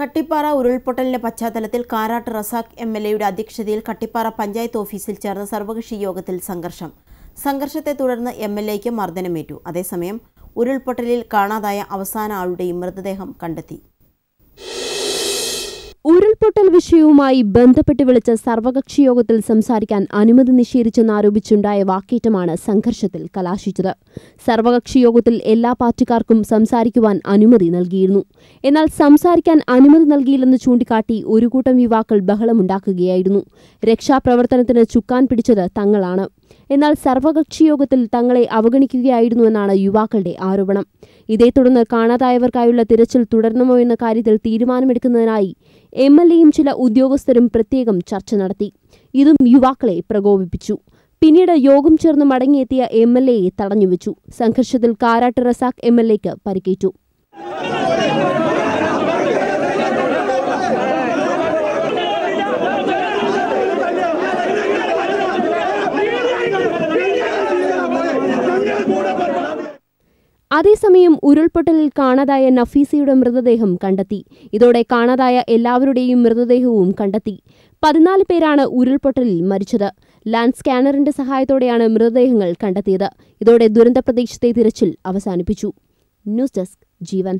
കട്ടിപ്പാറ ഉരുൾപൊട്ടലിന്റെ പശ്ചാത്തലത്തിൽ Karat Razak M L എയുടെ അധ്യക്ഷതയിൽ കട്ടിപ്പാറ പഞ്ചായത്ത് ഓഫീസിൽ ചേർന്ന സർവകക്ഷി യോഗത്തിൽ സംഘർഷം. സംഘർഷത്തെ തുടർന്ന് എം എൽ എക്ക് മർദ്ദനമേറ്റു. അതേസമയം ഉരുൾപൊട്ടലിൽ കാണാതായ അവസാന ആളുടെയും മൃതദേഹം കണ്ടെത്തി. ഉരുൾപൊട്ടൽ വിഷയവുമായി ബന്ധപ്പെട്ട് വിളിച്ച സർവകക്ഷി യോഗത്തിൽ സംസാരിക്കാൻ അനുമതി നിഷേധിച്ചെന്നാരോപിച്ചുണ്ടായ വാക്കേറ്റമാണ് സംഘർഷത്തിൽ കലാശിച്ചത്. സർവകക്ഷി യോഗത്തിൽ എല്ലാ പാർട്ടിക്കാർക്കും സംസാരിക്കുവാൻ അനുമതി നൽകിയിരുന്നു. എന്നാൽ സംസാരിക്കാൻ അനുമതി നൽകിയില്ലെന്ന് ചൂണ്ടിക്കാട്ടി ഒരു കൂട്ടം യുവാക്കൾ ബഹളമുണ്ടാക്കുകയായിരുന്നു. രക്ഷാപ്രവർത്തനത്തിന് ചുക്കാൻ പിടിച്ചത് തങ്ങളാണ്. എന്നാൽ സർവകക്ഷി യോഗത്തിൽ തങ്ങളെ അവഗണിക്കുകയായിരുന്നുവെന്നാണ് യുവാക്കളുടെ ആരോപണം. ഇതേ തുടർന്ന് കാണാതായവർക്കായുള്ള തിരച്ചിൽ തുടരണമോ എന്ന കാര്യത്തിൽ തീരുമാനമെടുക്കുന്നതിനായി എം എൽ എയും ചില ഉദ്യോഗസ്ഥരും പ്രത്യേകം ചർച്ച നടത്തി. ഇതും യുവാക്കളെ പ്രകോപിപ്പിച്ചു. പിന്നീട് യോഗം ചേർന്ന് മടങ്ങിയെത്തിയ എം എൽ എയെ തടഞ്ഞുവെച്ചു. സംഘർഷത്തിൽ കാരാട്ട് റസാഖ് എം എൽ എക്ക് പരിക്കേറ്റു. അതേസമയം ഉരുൾപൊട്ടലിൽ കാണാതായ നഫീസയുടെ മൃതദേഹം കണ്ടെത്തി. ഇതോടെ കാണാതായ എല്ലാവരുടെയും മൃതദേഹവും കണ്ടെത്തി. പതിനാല് പേരാണ് ഉരുൾപൊട്ടലിൽ മരിച്ചത്. ലാൻഡ് സ്കാനറിന്റെ സഹായത്തോടെയാണ് മൃതദേഹങ്ങൾ കണ്ടെത്തിയത്. ഇതോടെ ദുരന്ത പ്രദേശത്തെ തിരച്ചിൽ അവസാനിപ്പിച്ചു. News desk Jeevan.